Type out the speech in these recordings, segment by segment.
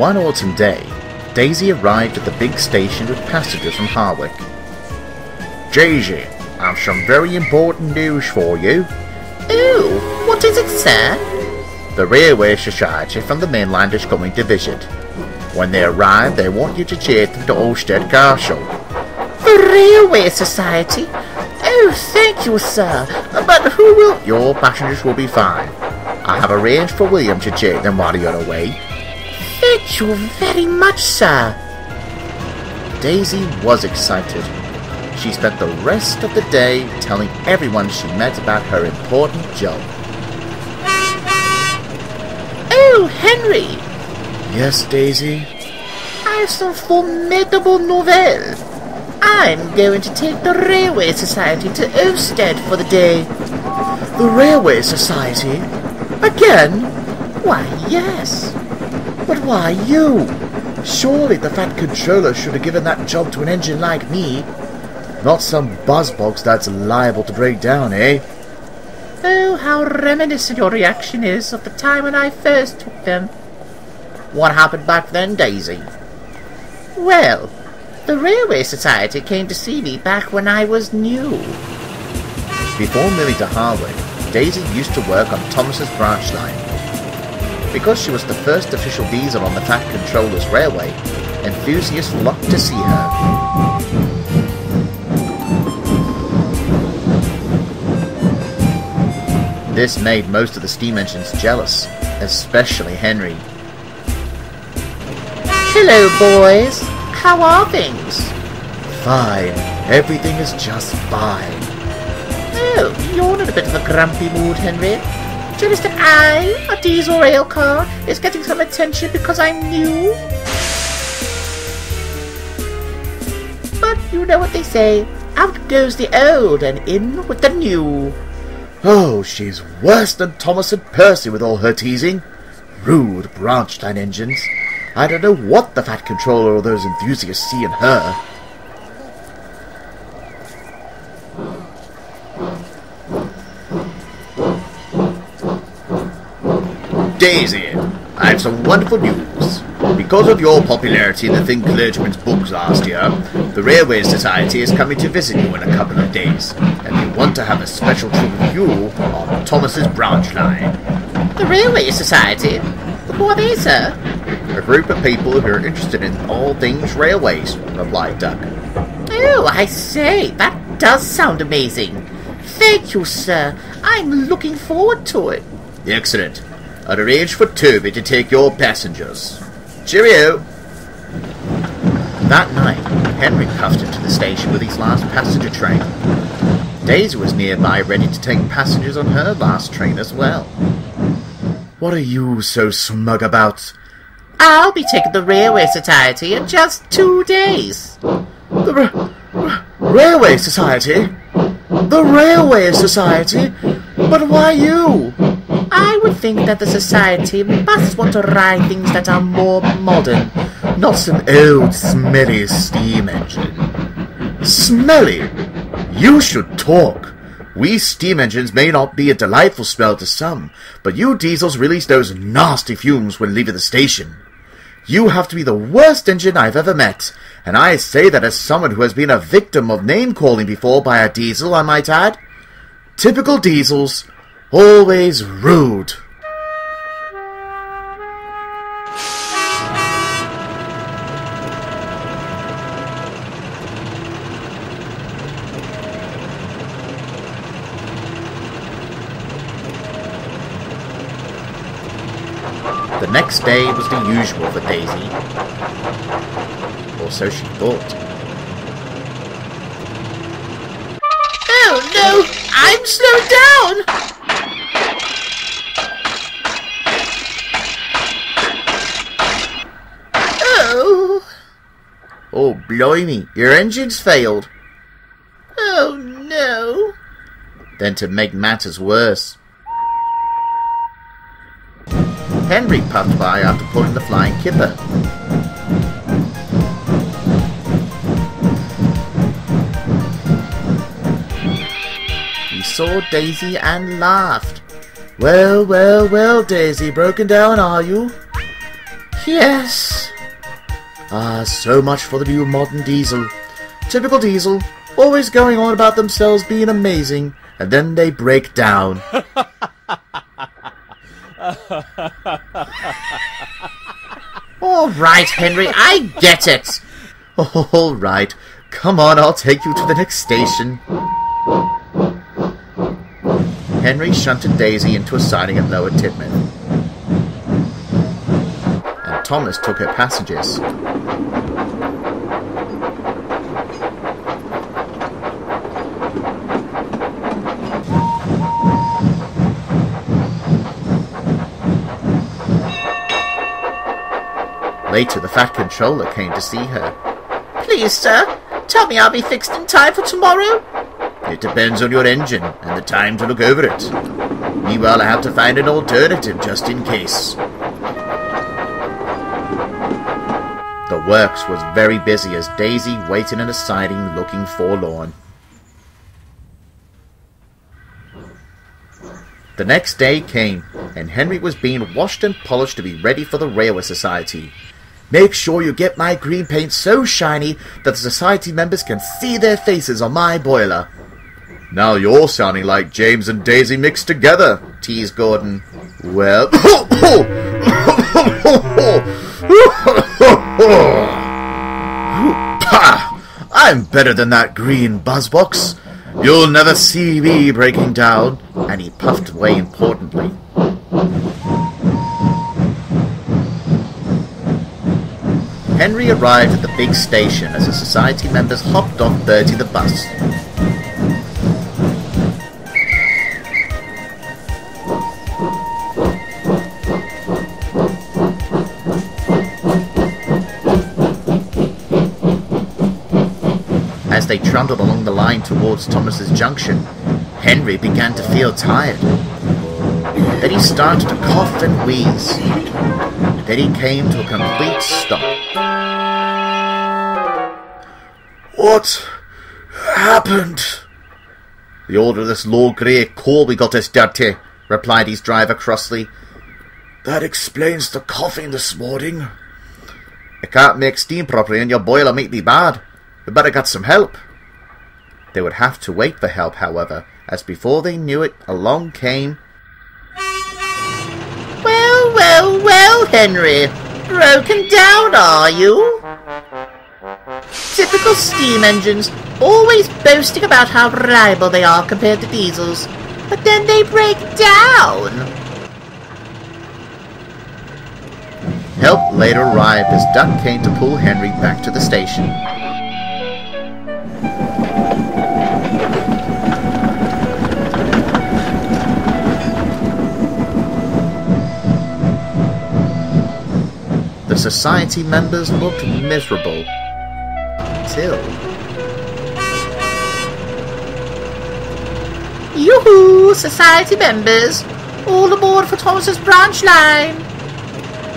One autumn day, Daisy arrived at the big station with passengers from Harwick. Daisy, I've some very important news for you. Oh, what is it, sir? The Railway Society from the mainland is coming to visit. When they arrive, they want you to take them to Ulfstead Castle. The Railway Society? Oh, thank you, sir. But who will... Your passengers will be fine. I have arranged for William to take them while you're away. Thank you very much, sir. Daisy was excited. She spent the rest of the day telling everyone she met about her important job. Oh, Henry! Yes, Daisy? I have some formidable nouvelle. I'm going to take the Railway Society to Ulfstead for the day. The Railway Society? Again? Why, yes. But why you? Surely the Fat Controller should have given that job to an engine like me. Not some buzzbox that's liable to break down, eh? Oh, how reminiscent your reaction is of the time when I first took them. What happened back then, Daisy? Well, the Railway Society came to see me back when I was new. Before moving to Harwick, Daisy used to work on Thomas's branch line. Because she was the first official diesel on the Fat Controller's railway, enthusiasts flocked to see her. This made most of the steam engines jealous, especially Henry. Hello, boys. How are things? Fine. Everything is just fine. Oh, you're in a bit of a grumpy mood, Henry. Just I, a diesel rail car, is getting some attention because I'm new. But you know what they say. Out goes the old and in with the new. Oh, she's worse than Thomas and Percy with all her teasing. Rude branch line engines. I don't know what the Fat Controller or those enthusiasts see in her. Daisy, I have some wonderful news. Because of your popularity in the Thin Clergyman's books last year, the Railway Society is coming to visit you in a couple of days, and they want to have a special trip with you on Thomas's branch line. The Railway Society? Who are they, sir? A group of people who are interested in all things railways, replied Duck. Oh, I say, that does sound amazing. Thank you, sir. I'm looking forward to it. Excellent. I'd arrange for Toby to take your passengers. Cheerio! That night, Henry puffed into the station with his last passenger train. Daisy was nearby ready to take passengers on her last train as well. What are you so smug about? I'll be taking the Railway Society in just two days. The ra- ra- Railway Society? The Railway Society? But why you? I would think that the society must want to ride things that are more modern, not some old smelly steam engine. Smelly? You should talk. We steam engines may not be a delightful smell to some, but you diesels release those nasty fumes when leaving the station. You have to be the worst engine I've ever met, and I say that as someone who has been a victim of name-calling before by a diesel, I might add. Typical diesels, always rude. The next day was the usual for Daisy. Or so she thought. Oh no! I'm slowed down! Blimey, your engine's failed. Oh no! Then to make matters worse, Henry puffed by after pulling the flying kipper. He saw Daisy and laughed. Well, well, well, Daisy, broken down are you? Yes. Ah, so much for the new modern diesel. Typical diesel, always going on about themselves being amazing, and then they break down. All right, Henry, I get it. All right, come on, I'll take you to the next station. Henry shunted Daisy into a siding at Lower Tidmouth. Thomas took her passages. Later, the Fat Controller came to see her. Please, sir, tell me I'll be fixed in time for tomorrow. It depends on your engine and the time to look over it. Meanwhile, I have to find an alternative just in case. The works was very busy as Daisy waited in a siding looking forlorn. The next day came, and Henry was being washed and polished to be ready for the Railway Society. Make sure you get my green paint so shiny that the society members can see their faces on my boiler. Now you're sounding like James and Daisy mixed together, teased Gordon. Well, Oh, I'm better than that green buzzbox. You'll never see me breaking down. And he puffed away importantly. Henry arrived at the big station as the society members hopped on Bertie the bus. Trundled along the line towards Thomas's junction, Henry began to feel tired. Then he started to cough and wheeze. Then he came to a complete stop. What happened? The order of this low grey coal we got us dirty, replied his driver crossly. That explains the coughing this morning. I can't make steam properly and your boiler might be bad. We better get some help. They would have to wait for help, however, as before they knew it, along came Well, well, well, Henry. Broken down, are you? Typical steam engines, always boasting about how reliable they are compared to diesels. But then they break down. Help later arrived as Duck came to pull Henry back to the station. Society members looked miserable. Till Yoo-hoo, society members. All aboard for Thomas's branch line.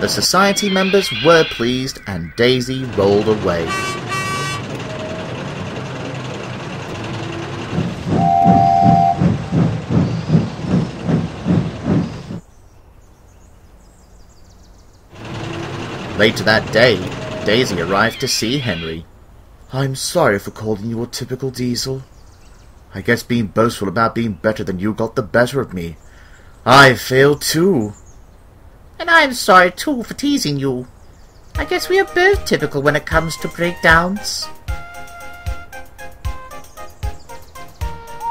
the society members were pleased and Daisy rolled away. Later that day, Daisy arrived to see Henry. I'm sorry for calling you a typical diesel. I guess being boastful about being better than you got the better of me. I failed too. And I'm sorry too for teasing you. I guess we are both typical when it comes to breakdowns.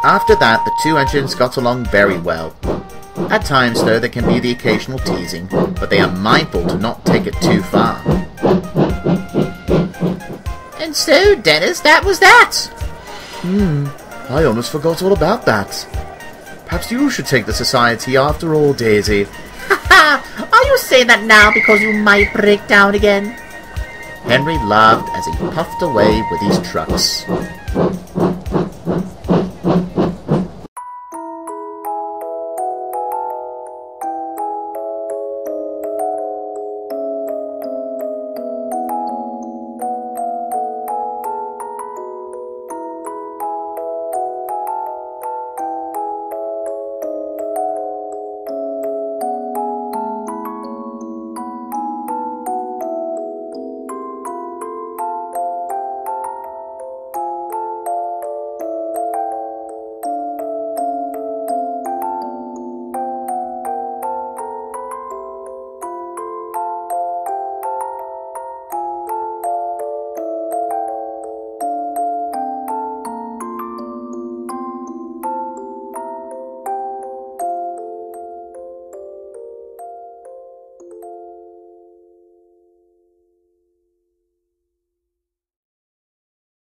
After that, the two engines got along very well. At times, though, there can be the occasional teasing, but they are mindful to not take it too far. And so, Dennis, that was that. Hmm, I almost forgot all about that. Perhaps you should take the society after all, Daisy. Ha! Are you saying that now because you might break down again? Henry laughed as he puffed away with his trucks.